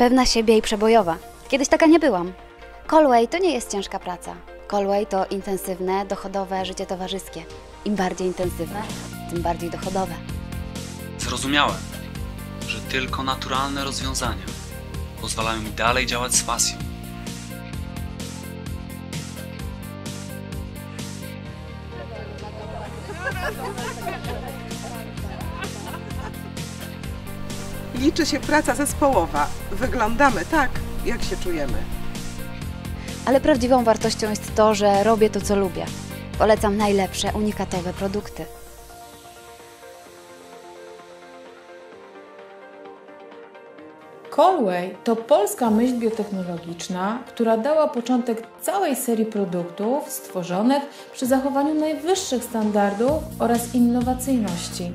Pewna siebie i przebojowa. Kiedyś taka nie byłam. Colway to nie jest ciężka praca. Colway to intensywne, dochodowe życie towarzyskie. Im bardziej intensywne, tym bardziej dochodowe. Zrozumiałem, że tylko naturalne rozwiązania pozwalają mi dalej działać z pasją. Liczy się praca zespołowa. Wyglądamy tak, jak się czujemy. Ale prawdziwą wartością jest to, że robię to, co lubię. Polecam najlepsze, unikatowe produkty. Colway to polska myśl biotechnologiczna, która dała początek całej serii produktów stworzonych przy zachowaniu najwyższych standardów oraz innowacyjności.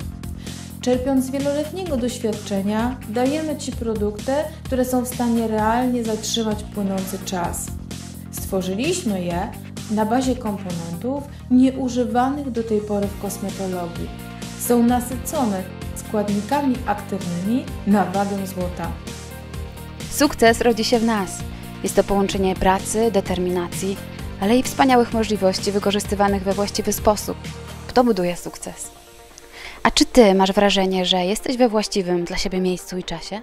Czerpiąc z wieloletniego doświadczenia, dajemy Ci produkty, które są w stanie realnie zatrzymać płynący czas. Stworzyliśmy je na bazie komponentów nieużywanych do tej pory w kosmetologii. Są nasycone składnikami aktywnymi na wagę złota. Sukces rodzi się w nas. Jest to połączenie pracy, determinacji, ale i wspaniałych możliwości wykorzystywanych we właściwy sposób. To buduje sukces. A czy ty masz wrażenie, że jesteś we właściwym dla siebie miejscu i czasie?